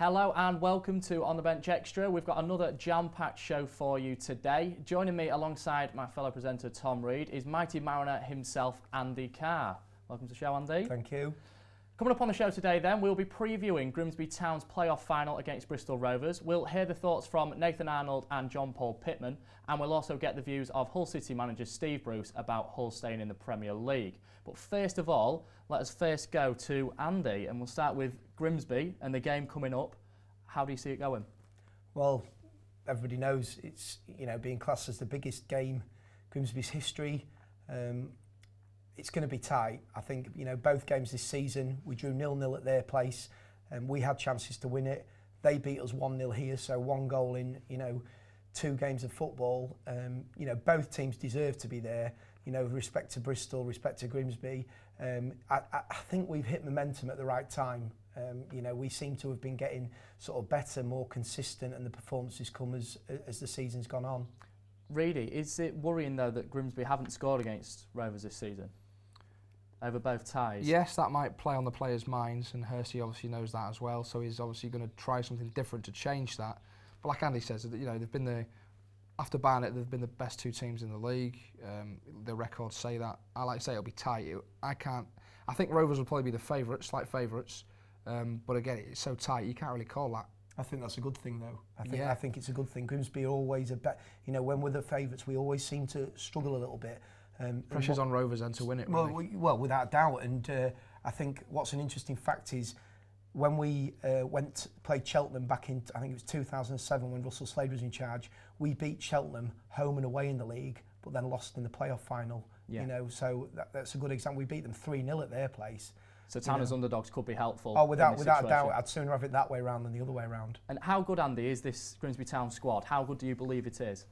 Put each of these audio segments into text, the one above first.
Hello and welcome to On the Bench Extra. We've got another jam-packed show for you today. Joining me alongside my fellow presenter Tom Reed is mighty mariner himself, Andy Carr. Welcome to the show, Andy. Thank you. Coming up on the show today, then, we'll be previewing Grimsby Town's playoff final against Bristol Rovers. We'll hear the thoughts from Nathan Arnold and John Paul Pittman, and we'll also get the views of Hull City manager Steve Bruce about Hull staying in the Premier League. But first of all, let us first go to Andy, and we'll start with Grimsby and the game coming up. How do you see it going? Well, everybody knows it's you know being classed as the biggest game Grimsby's history. Um, it's going to be tight. I think you know both games this season we drew nil nil at their place, and we had chances to win it. They beat us one 0 here, so one goal in you know two games of football. Um, you know both teams deserve to be there. You know respect to Bristol, respect to Grimsby. Um, I, I think we've hit momentum at the right time. Um, you know we seem to have been getting sort of better, more consistent, and the performances come as as the season's gone on. Reedy, is it worrying though that Grimsby haven't scored against Rovers this season? Over both ties. Yes, that might play on the players' minds, and Hersey obviously knows that as well. So he's obviously going to try something different to change that. But like Andy says, you know they've been the after Barnet, they've been the best two teams in the league. Um, the records say that. I like to say it'll be tight. It, I can't. I think Rovers will probably be the favourites, slight favourites. Um, but again, it's so tight you can't really call that. I think that's a good thing, though. I think Yeah. I think it's a good thing. Grimsby are always a bet. You know, when we're the favourites, we always seem to struggle a little bit. Um, Pressure's what- on Rovers then to win it. Well, Really. we, well, without doubt. And uh, I think what's an interesting fact is when we uh, went played Cheltenham back in I think it was 2007 when Russell Slade was in charge, we beat Cheltenham home and away in the league, but then lost in the playoff final. Yeah. You know, so that, that's a good example. We beat them 3 0 at their place. So Town as underdogs could be helpful. Oh, without without a doubt. I'd sooner have it that way around than the other way around. And how good, Andy, is this Grimsby Town squad? How good do you believe it is?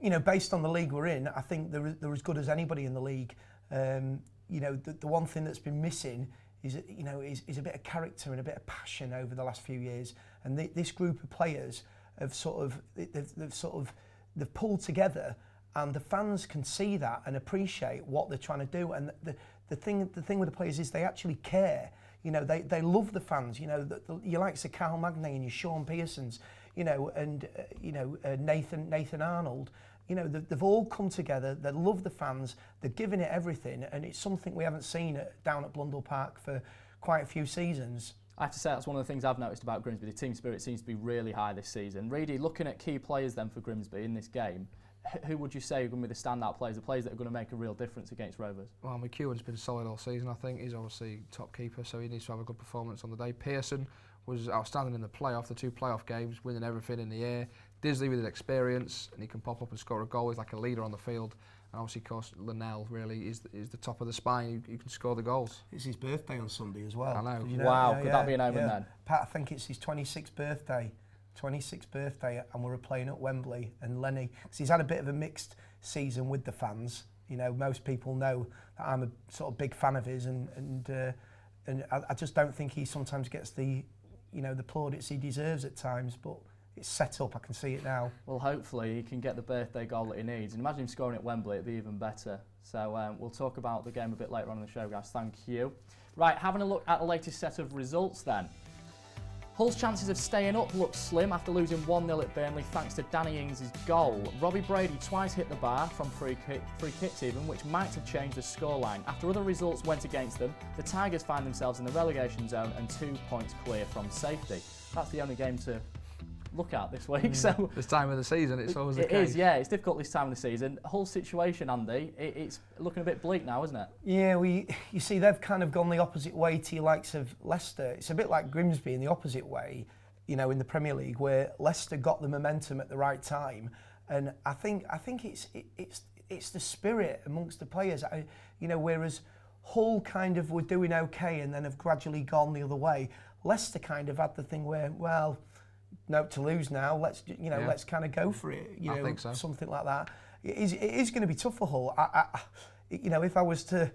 you know, based on the league we're in, I think they're, they're as good as anybody in the league. Um, you know, the, the one thing that's been missing is, you know, is, is a bit of character and a bit of passion over the last few years. And th this group of players have sort of, they've, they've sort of, they've pulled together and the fans can see that and appreciate what they're trying to do. And the, the, thing, the thing with the players is they actually care. You know, they, they love the fans. You know, the, the, you like Sir Carl Magnay and your Shaun Pearsons, you know, and, uh, you know, uh, Nathan, Nathan Arnold. You know, they've, all come together. They love the fans. They're giving it everything. And it's something we haven't seen at, down at Blundell Park for quite a few seasons. I have to say that's one of the things I've noticed about Grimsby. The team spirit seems to be really high this season. Reedy, looking at key players then for Grimsby in this game, who would you say are going to be the standout players, the players that are going to make a real difference against Rovers? Well, McKeown's been solid all season, I think. He's obviously top keeper, so he needs to have a good performance on the day. Pearson was outstanding in the playoff, the two playoff games, winning everything in the air. Disley with his experience, and he can pop up and score a goal. He's like a leader on the field. And obviously, of course, Lenell really is, is the top of the spine. He, he can score the goals. It's his birthday on Sunday as well. I know. Did you Wow, could that be an omen then? Pat, I think it's his 26th birthday. 26th birthday, and we were playing at Wembley. And Lenny, because he's had a bit of a mixed season with the fans. You know, most people know that I'm a sort of big fan of his, and and uh, and I, I just don't think he sometimes gets the, you know, the plaudits he deserves at times. But it's set up. I can see it now. Well, hopefully he can get the birthday goal that he needs. And imagine him scoring at Wembley, it'd be even better. So um, we'll talk about the game a bit later on in the show, guys. Thank you. Right, having a look at the latest set of results then. Hull's chances of staying up look slim after losing 1-0 at Burnley thanks to Danny Ings' goal. Robbie Brady twice hit the bar from free, kick, free kicks even, which might have changed the scoreline. After other results went against them, the Tigers find themselves in the relegation zone and two points clear from safety. That's the only game to look at this week. Mm. So This time of the season, it's always the it case. is, yeah. It's difficult this time of the season. Hull situation, Andy, it, it's looking a bit bleak now, isn't it? Yeah, we you see they've kind of gone the opposite way to your likes of Leicester. It's a bit like Grimsby in the opposite way, you know, in the Premier League where Leicester got the momentum at the right time, and I think I think it's it, it's it's the spirit amongst the players. I, you know, whereas Hull kind of were doing okay and then have gradually gone the other way. Leicester kind of had the thing where well. No to lose now. Let's you know. Yeah. Let's kind of go for it. You I know, think so. something like that. It is, it is going to be tough for Hull. I, I, you know, if I was to,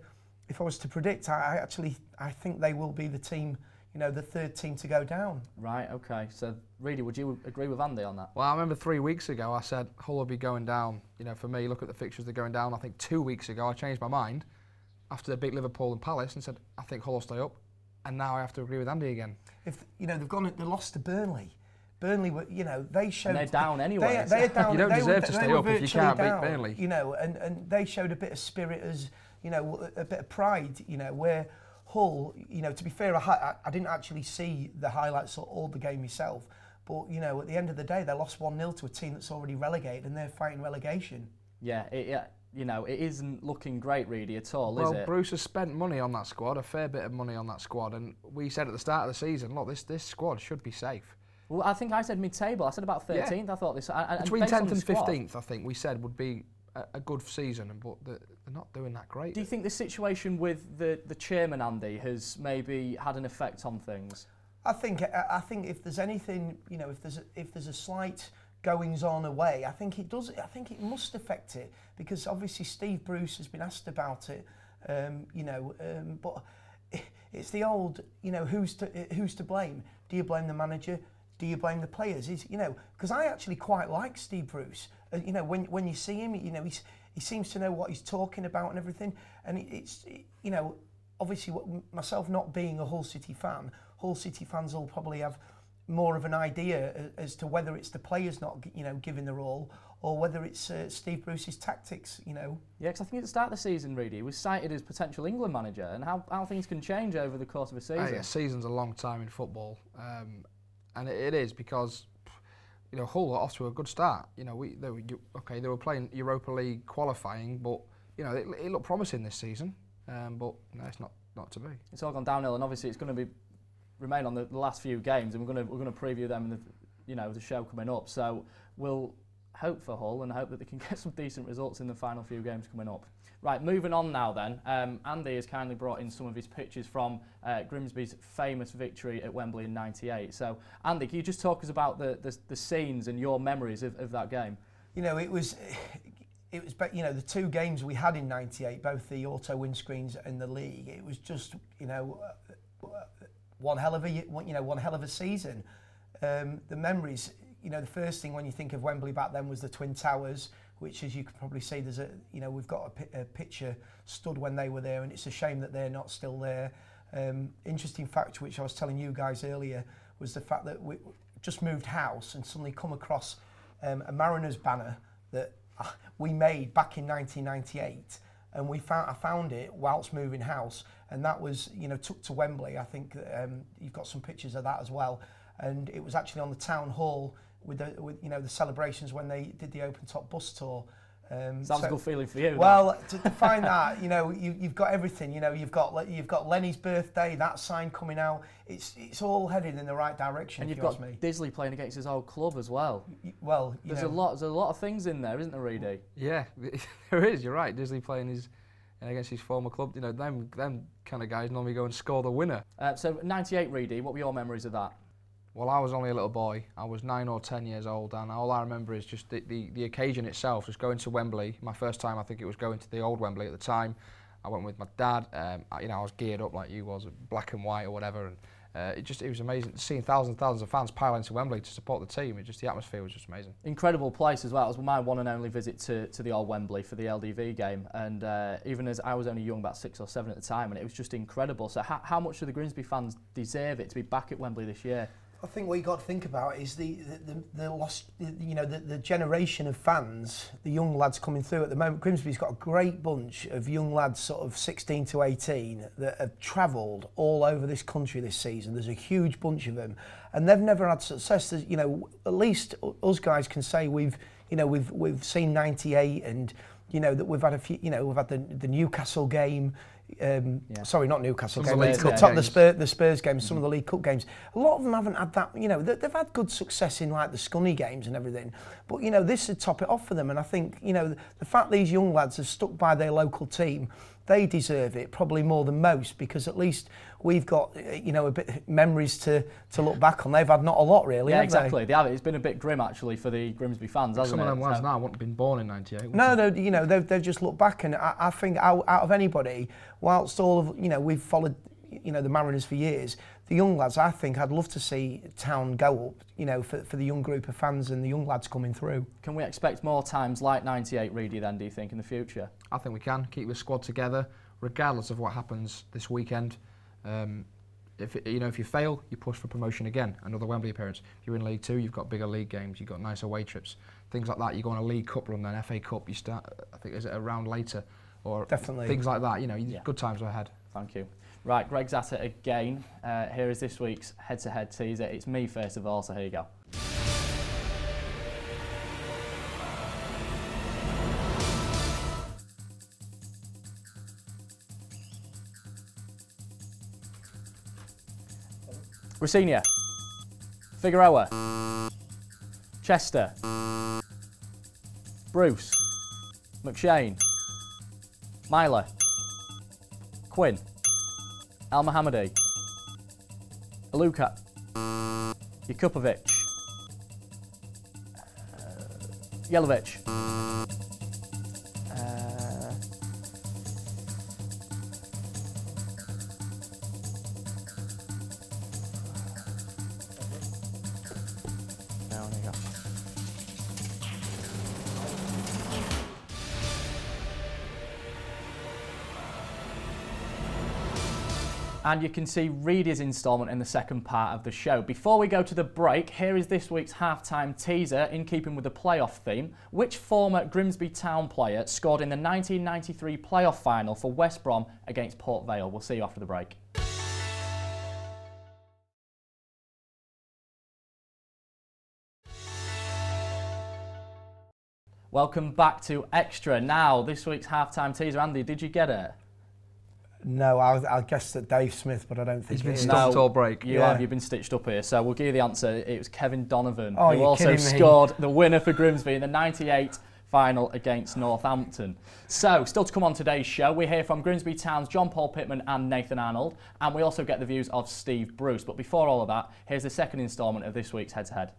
if I was to predict, I, I actually, I think they will be the team, you know, the third team to go down. Right, okay. So, really, would you agree with Andy on that? Well, I remember three weeks ago I said Hull will be going down. You know, for me, look at the fixtures, they're going down. I think two weeks ago I changed my mind after they beat Liverpool and Palace and said I think Hull will stay up. and now I have to agree with Andy again. If you know they've gone, they lost to Burnley. Burnley were, you know, they showed. And they're down anyway. They, they're down. You don't they deserve were, to stay up if you can't beat Burnley. You know, and, and they showed a bit of spirit as, you know, a, a bit of pride. You know, where Hull, you know, to be fair, I, hi- I I didn't actually see the highlights or all the game myself. But you know, at the end of the day, they lost one 0 to a team that's already relegated, and they're fighting relegation. Yeah, it, yeah, you know, it isn't looking great, really at all, well, is it? Well, Bruce has spent money on that squad, a fair bit of money on that squad, and we said at the start of the season, look, this this squad should be safe. Well, I think I said mid-table. I said about Yeah. 13th. I thought this. And, and Between 10th and squad, 15th, I think we said would be a, a good season, and but they're, they're not doing that great. Do you think the situation with the the chairman Andy has maybe had an effect on things? I think I I think if there's anything, you know, if there's a, if there's a slight goings on away, I think it does. I think it must affect it because obviously Steve Bruce has been asked about it, um, you know, um, but it's the old, you know, who's to who's to blame? Do you blame the manager? Do you blame the players? Is you know, because I actually quite like Steve Bruce. Uh, you know, when when you see him, you know, he's he seems to know what he's talking about and everything. And it, it's it, you know, obviously what, myself not being a Hull City fan, Hull City fans will probably have more of an idea as to whether it's the players not you know giving their all or whether it's uh, Steve Bruce's tactics. You know, Yeah, because I think at the start of the season, Reedy, he was cited as potential England manager, and how, how things can change over the course of a season. Hey, a season's a long time in football, um, and it, is because you know Hull are off to a good start. You know, we they were okay. They were playing Europa League qualifying, but you know it, it looked promising this season. Um, but no, it's not not to be. It's all gone downhill, and obviously it's going to be remain on the, the last few games, and we're going to we're going to preview them in the you know the show coming up. So we'll hope for Hull and hope that they can get some decent results in the final few games coming up. Right, moving on now then. Um, Andy has kindly brought in some of his pictures from uh, Grimsby's famous victory at Wembley in '98. So Andy, can you just talk us about the the, the scenes and your memories of, of that game? you know it was. It was, you know, the two games we had in '98, both the auto windscreens and the league. It was just, you know, one hell of a, you know, one hell of a season. Um, the memories, you know, the first thing when you think of Wembley back then was the Twin Towers, which, as you can probably see, there's a, you know, we've got a, a picture stood when they were there, and it's a shame that they're not still there. Um, interesting fact, which I was telling you guys earlier, was the fact that we just moved house and suddenly come across um, a Mariners banner that uh, we made back in 1998 and we found I found it whilst moving house and that was you know took to Wembley. I think um, you've got some pictures of that as well. And it was actually on the town hall with the with you know the celebrations when they did the open top bus tour um, Sounds a good feeling for you. well, to, to find that, you know, you, you've got everything. You know, you've got you've got Lenny's birthday, that sign coming out. It's it's all headed in the right direction. and you've you got ask me. Disley playing against his old club as well. Y- Well, you There's know, a lot. There's a lot of things in there, isn't there, Reedy? Yeah, there is. You're right. Disley playing his against his former club. You know, them them kind of guys normally go and score the winner. Uh, so 98, Reedy. What were your memories of that? Well, I was only a little boy. I was nine or ten years old, and all I remember is just the, the, the occasion itself, just going to Wembley. My first time, I think it was going to the old Wembley at the time. I went with my dad. Um, I, you know, I was geared up like you was, black and white or whatever, and uh, it just it was amazing seeing thousands and thousands of fans pile into Wembley to support the team. It just the atmosphere was just amazing. Incredible place as well. It was my one and only visit to, to the old Wembley for the LDV game, and uh, even as I was only young, about six or seven at the time, and it was just incredible. So how, how much do the Grimsby fans deserve it to be back at Wembley this year? I think what you got to think about is the the, the, the lost, you know, the, the generation of fans, the young lads coming through at the moment. Grimsby's got a great bunch of young lads, sort of 16 to 18, that have travelled all over this country this season. There's a huge bunch of them, and they've never had success. There's, you know, at least us guys can say we've, you know, we've we've seen 98 and. You know that we've had a few. You know we've had the, the Newcastle game. Um, Yeah. Sorry, not Newcastle Some game. the The, the, Cup top, the, games. Spurs, the Spurs games, some of the League Cup games. A lot of them haven't had that. You know, they, they've had good success in like the Scunny games and everything. But you know, this would top it off for them. And I think you know the, the fact these young lads have stuck by their local team, they deserve it probably more than most because at least we've got uh, you know a bit memories to to look back on. They've had not a lot really. yeah, exactly. They have it. It's been a bit grim actually for the Grimsby fans, hasn't Some of them lads So- now wouldn't have been born in '98. No, no, you know they've, they've just looked back, and I, I think out, out of anybody, whilst all of you know we've followed you know the Mariners for years, the young lads I think I'd love to see Town go up, you know, for, for the young group of fans and the young lads coming through. Can we expect more times like 98, Reedy, then, do you think, in the future? I think we can keep the squad together, regardless of what happens this weekend. Um, if it, you know if you fail, you push for promotion again, another Wembley appearance. If you're in League Two, you've got bigger league games, you've got nicer away trips, things like that. You go on a League Cup run, then FA Cup, you start. I think is it a round later, or Definitely. things like that. You know, Yeah. good times ahead. Thank you. Right, Greg's at it again. Uh, here is this week's head-to-head teaser. It's me first of all, so here you go. Rosenior, Figueroa, Chester, Bruce, McShane, Meyler, Quinn, Al Mohammadi, Aluko, Jakupovic, uh, Jelavic, And you can see Reedy's instalment in the second part of the show. Before we go to the break, here is this week's halftime teaser in keeping with the playoff theme. Which former Grimsby Town player scored in the 1993 playoff final for West Brom against Port Vale? We'll see you after the break. Welcome back to Extra. Now, this week's halftime teaser. Andy, did you get it? No, I'll, I'll guess that Dave Smith, but I don't think He's been it is. stumped all break. You Yeah. have. You've been stitched up here. So we'll give you the answer. It was Kevin Donovan Oh, who also scored the winner for Grimsby in the 98 final against Northampton. So, still to come on today's show, we hear from Grimsby Town's John Paul Pittman and Nathan Arnold, and we also get the views of Steve Bruce. But before all of that, here's the second instalment of this week's Head to Head.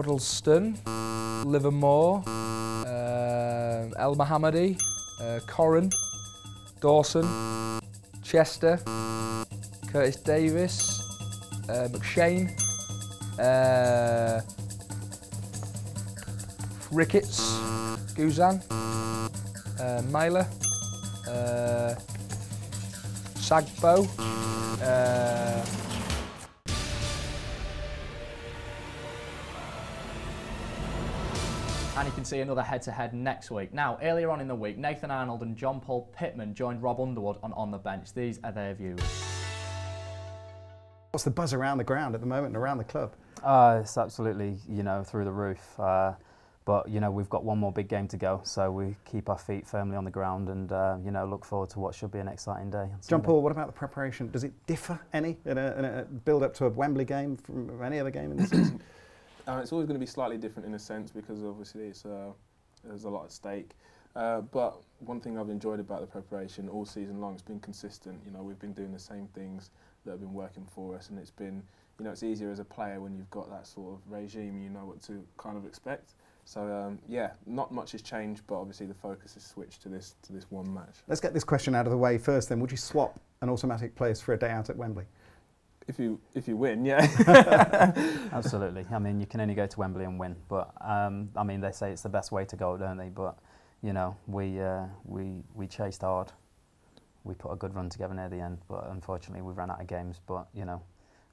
Huddlestone, Livermore, uh, Elmohamady, uh, Corrin, Dawson, Chester, Curtis Davies, uh, McShane, uh, Ricketts, Guzan, uh, Meyler, uh, Sagbo, uh, And you can see another head to head next week. Now, earlier on in the week, Nathan Arnold and John Paul Pittman joined Rob Underwood on On the Bench. These are their views. What's the buzz around the ground at the moment and around the club? Uh, it's absolutely, you know, through the roof. Uh, but you know, we've got one more big game to go, so we keep our feet firmly on the ground and uh, you know look forward to what should be an exciting day. John Paul, what about the preparation? Does it differ any in a, in a build up to a Wembley game from any other game in the season? It's always going to be slightly different in a sense because obviously it's, uh, there's a lot at stake. Uh, but one thing I've enjoyed about the preparation all season long has been consistent. You know, we've been doing the same things that have been working for us, and it's been, you know, it's easier as a player when you've got that sort of regime. You know what to kind of expect. So um, yeah, not much has changed, but obviously the focus is switched to this to this one match. Let's get this question out of the way first. Then, would you swap an automatic place for a day out at Wembley? If you if you win, yeah. Absolutely. I mean, you can only go to Wembley and win, but um, I mean, they say it's the best way to go, don't they? But you know, we uh, we we chased hard. We put a good run together near the end, but unfortunately, we ran out of games. But you know,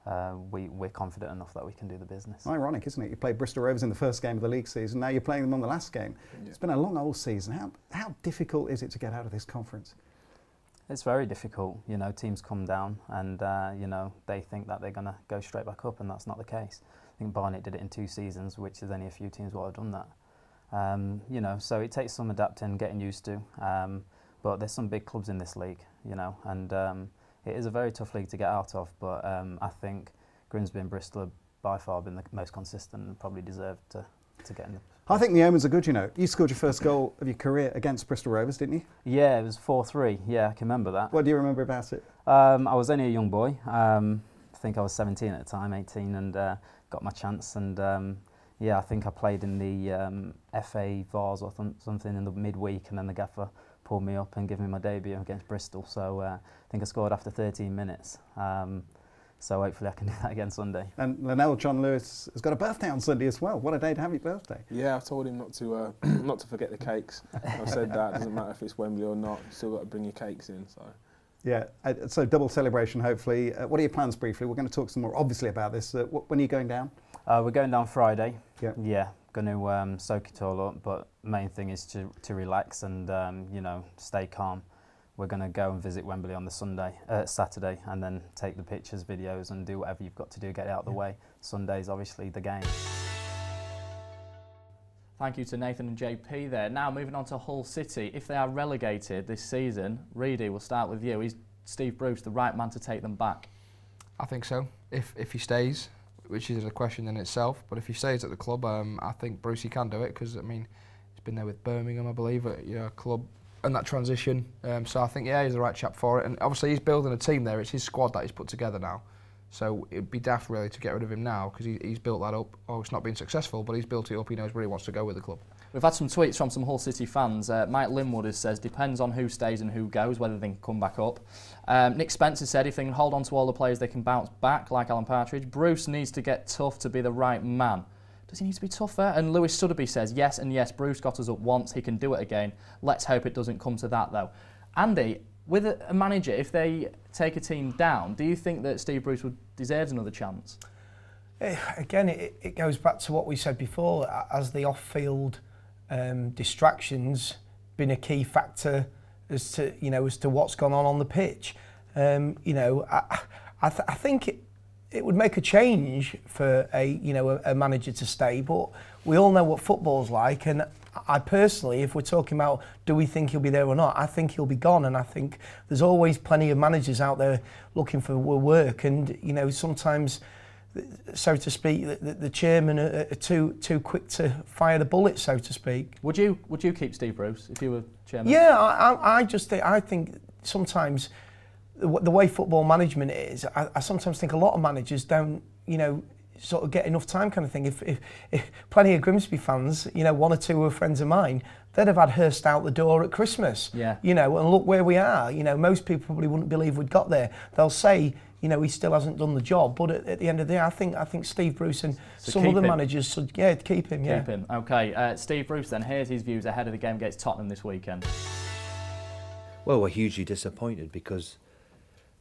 uh, we we're confident enough that we can do the business. Ironic, isn't it? You played Bristol Rovers in the first game of the league season. Now you're playing them on the last game. Yeah. It's been a long old season. How how difficult is it to get out of this conference? It's very difficult. You know, teams come down and uh, you know they think that they're going to go straight back up, and that's not the case. I think Barnet did it in two seasons, which is only a few teams will have done that. Um, you know, so it takes some adapting, getting used to. Um, but there's some big clubs in this league, you know, and um, it is a very tough league to get out of. But um, I think Grimsby and Bristol have by far been the most consistent and probably deserve to, to get in the. I think the omens are good. You know, you scored your first goal of your career against Bristol Rovers, didn't you? Yeah, it was 4 3. Yeah, I can remember that. What do you remember about it? Um, I was only a young boy. Um, I think I was 17 at the time, 18, and uh, got my chance. And um, yeah, I think I played in the um, FA Vase or th- something in the midweek, and then the gaffer pulled me up and gave me my debut against Bristol. So uh, I think I scored after 13 minutes. Um, So hopefully I can do that again Sunday. And Lenell John Lewis has got a birthday on Sunday as well. What a day to have your birthday. Yeah, I've told him not to uh, not to forget the cakes. I've said that doesn't matter if it's Wembley or not. You still got to bring your cakes in. So Yeah, uh, so double celebration hopefully. Uh, what are your plans briefly? We're going to talk some more obviously about this. Uh, wh- when are you going down? Uh, we're going down Friday. Yeah. Yeah, going to um, soak it all up. But main thing is to to relax and um, you know stay calm. We're going to go and visit Wembley on the Sunday, uh, Saturday, and then take the pictures, videos, and do whatever you've got to do, to get it out of the way. Sunday's obviously the game. Thank you to Nathan and JP there. Now moving on to Hull City. If they are relegated this season, Reedy, we'll start with you. Is Steve Bruce the right man to take them back? I think so. If if he stays, which is a question in itself, but if he stays at the club, um, I think Brucey can do it because I mean, he's been there with Birmingham, I believe, at you know, a club and that transition. Um, so I think yeah, he's the right chap for it. And obviously he's building a team there. It's his squad that he's put together now. So it'd be daft really to get rid of him now because he, he's built that up. Oh, it's not been successful, but he's built it up. He knows where he wants to go with the club. We've had some tweets from some Hull City fans. Uh, Mike Linwood has says depends on who stays and who goes, whether they can come back up. Um, Nick Spencer said if they can hold on to all the players, they can bounce back, like Alan Partridge. Bruce needs to get tough to be the right man. Does he need to be tougher? And Lewis Sudderby says yes and yes. Bruce got us up once. He can do it again. Let's hope it doesn't come to that though. Andy, with a, manager, if they take a team down, do you think that Steve Bruce would deserves another chance? Eh, Again, it, it goes back to what we said before. As the off-field um, distractions been a key factor as to you know as to what's gone on on the pitch. Um, you know, I, I, th- I think it, it would make a change for a you know a, a manager to stay, but we all know what football's like, and I personally, if we're talking about do we think he'll be there or not, I think he'll be gone, and I think there's always plenty of managers out there looking for work, and you know sometimes so to speak, the, the, chairman are, are too too quick to fire the bullet, so to speak. Would you would you keep Steve Bruce if you were chairman? Yeah, I, I, I just think, I think sometimes the, the way football management is, I, I sometimes think a lot of managers don't, you know, sort of get enough time kind of thing. If, if, if plenty of Grimsby fans, you know, one or two were friends of mine, they'd have had Hurst out the door at Christmas. Yeah. You know, and look where we are. You know, most people probably wouldn't believe we'd got there. They'll say, you know, he still hasn't done the job. But at, at the end of the day, I think I think Steve Bruce and So some other him. managers should, yeah, keep him. yeah. Him. Okay, uh, Steve Bruce then, here's his views ahead of the game against Tottenham this weekend. Well, we're hugely disappointed because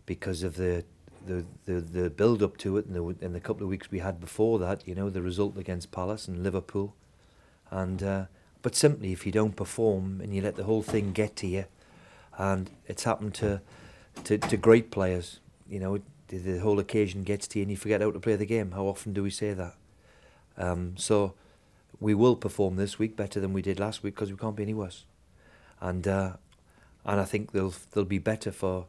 because of the the, the, the build up to it and the, and the couple of weeks we had before that, you know, the result against Palace and Liverpool. And uh, but simply if you don't perform and you let the whole thing get to you, and it's happened to to, to great players, you know, the, the whole occasion gets to you and you forget how to play the game. How often do we say that? Um, so we will perform this week better than we did last week because we can't be any worse. And uh, and I think they'll they'll be better for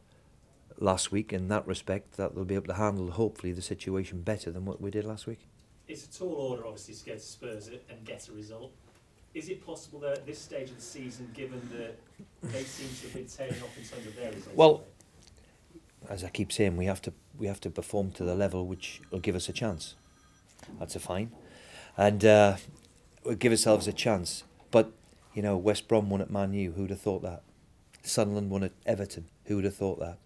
last week in that respect that they'll be able to handle hopefully the situation better than what we did last week. It's a tall order, obviously, to go to Spurs and get a result. Is it possible that at this stage of the season, given that they seem to have been tailing off in terms of their results? Well, as I keep saying, we have to we have to perform to the level which will give us a chance. That's a fine, and uh, we'll give ourselves a chance. But you know, West Brom won at Man U. Who'd have thought that? Sunderland won at Everton. Who'd have thought that?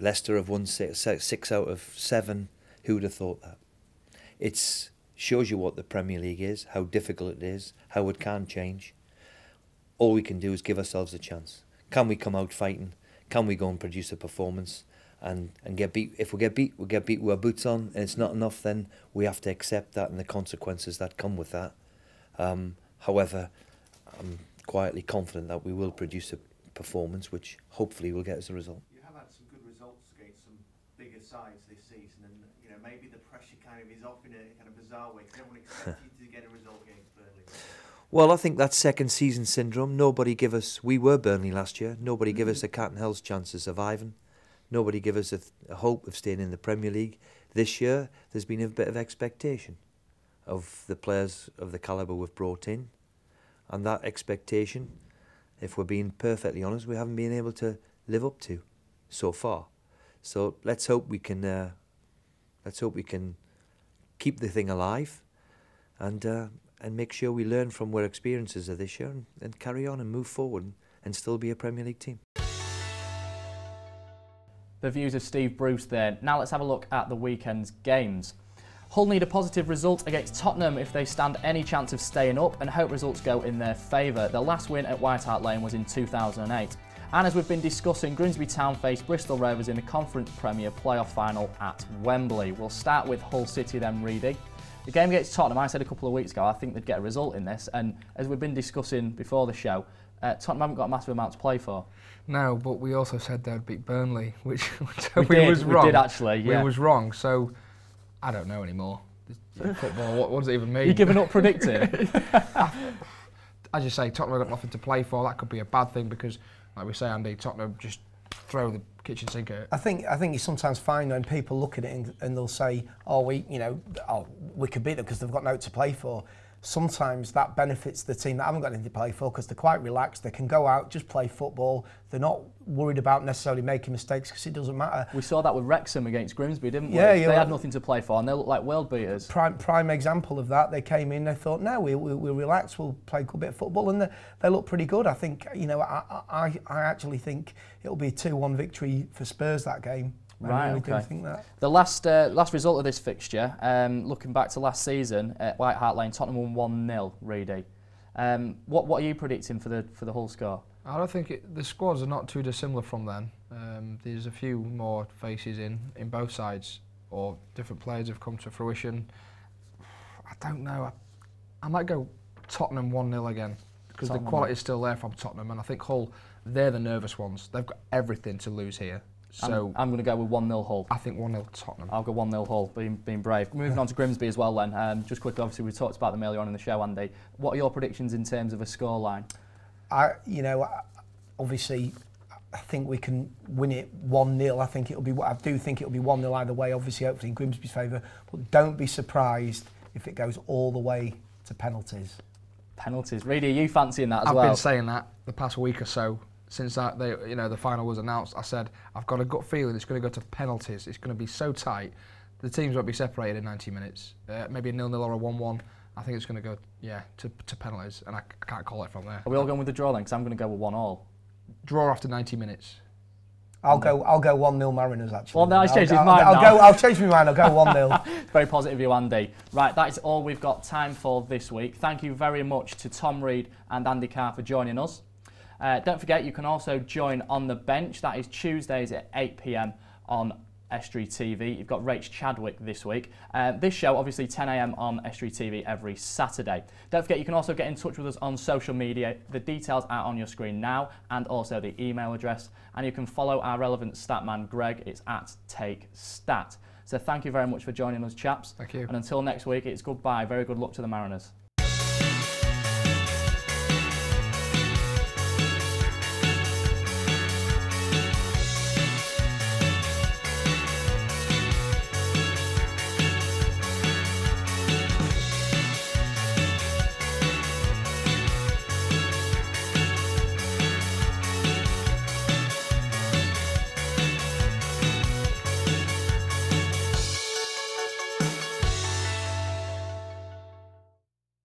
Leicester have won six, six out of seven. Who'd have thought that? It shows you what the Premier League is, how difficult it is, how it can change. All we can do is give ourselves a chance. Can we come out fighting? Can we go and produce a performance and, and get beat? If we get beat, we get beat with our boots on, and it's not enough. Then we have to accept that and the consequences that come with that. Um, however, I'm quietly confident that we will produce a performance which hopefully will get us a result. You have had some good results against some bigger sides this season, and you know maybe the pressure kind of is off in a kind of bizarre way. 'cause Everyone you to get a result against Burnley. Well, I think that second season syndrome. Nobody give us. We were Burnley last year. Nobody give us mm-hmm. a cat and hell's chance of surviving. Nobody give us a, a hope of staying in the Premier League. This year, there's been a bit of expectation of the players of the calibre we've brought in, and that expectation, if we're being perfectly honest, we haven't been able to live up to so far. So let's hope we can. Uh, let's hope we can keep the thing alive, and. Uh, and make sure we learn from our experiences of this year and, and carry on and move forward and still be a Premier League team. the views of Steve Bruce there. Now let's have a look at the weekend's games. Hull need a positive result against Tottenham if they stand any chance of staying up and hope results go in their favour. Their last win at White Hart Lane was in 2008. And as we've been discussing, Grimsby Town face Bristol Rovers in the Conference Premier playoff final at Wembley. We'll start with Hull City then, Reedy. The game against Tottenham, I said a couple of weeks ago, I think they'd get a result in this. And as we've been discussing before the show, uh, Tottenham haven't got a massive amount to play for. No, but we also said they'd beat Burnley, which, We we, did, was we wrong. did actually, yeah. We was wrong. So I don't know anymore. Football, what, what does it even mean? You're giving up predicting? As you say, Tottenham have got nothing to play for. That could be a bad thing because, like we say, Andy, Tottenham just throw the kitchen sink at it. I think I think you sometimes find when people look at it and, and they'll say, "Oh, we, you know, oh, we could beat them because they've got no to play for." Sometimes that benefits the team that haven't got anything to play for because they're quite relaxed. They can go out, just play football. They're not worried about necessarily making mistakes because it doesn't matter. we saw that with Wrexham against Grimsby, didn't we? Yeah, they had nothing to play for and they looked like world beaters. Prime prime example of that. They came in, they thought, "No, we we we'll relax. We'll play a good bit of football," and they, they look pretty good. I think, you know, I I, I actually think it'll be a two-one victory for Spurs that game. I Right, really do okay. think that. The last uh, last result of this fixture, um, looking back to last season at White Hart Lane, Tottenham won one 0 Reedy. Um, what what are you predicting for the for the Hull score? I don't think it, the squads are not too dissimilar from then. Um, there's a few more faces in, in both sides, or different players have come to fruition. I don't know. I, I might go Tottenham 1 0 again because the quality is still there from Tottenham, and I think Hull, they're the nervous ones. They've got everything to lose here. So I'm, I'm going to go with one 0 Hull. I think 1 0 Tottenham. I'll go 1 0 Hull, being, being brave. Moving on to Grimsby as well, then. Um, just quickly, obviously, we talked about them earlier on in the show, Andy. What are your predictions in terms of a scoreline? I, you know, obviously, I think we can win it 1 0. I think it'll be, I do think it'll be 1 0 either way, obviously, hopefully in Grimsby's favour. But don't be surprised if it goes all the way to penalties. Penalties. Reedy, are you fancying that as well? I've been saying that the past week or so since that they, you know, the final was announced. I said I've got a gut feeling it's going to go to penalties. It's going to be so tight. The teams won't be separated in 90 minutes. Uh, maybe a nil-nil or a 1-1. I think it's going to go, yeah, to, to penalties, and I can't call it from there. Are we all going with the draw then? Because I'm going to go with 1 all. Draw after 90 minutes. I'll go. I'll go one 0 Mariners actually. Well, now he's I'll changed go- his mind I'll, now. go. I'll change my mind. I'll go one 0 Very positive, you, Andy. Right, that is all we've got time for this week. Thank you very much to Tom Reed and Andy Carr for joining us. Uh, don't forget, you can also join on the bench. That is Tuesdays at 8 pm on Estuary TV. You've got Rach Chadwick this week. Uh, this show, obviously, 10 am on Estuary TV every Saturday. Don't forget, you can also get in touch with us on social media. The details are on your screen now, and also the email address. And you can follow our relevant stat man, Greg. It's at Take Stat. So thank you very much for joining us, chaps. Thank you. And until next week, it's goodbye. Very good luck to the Mariners.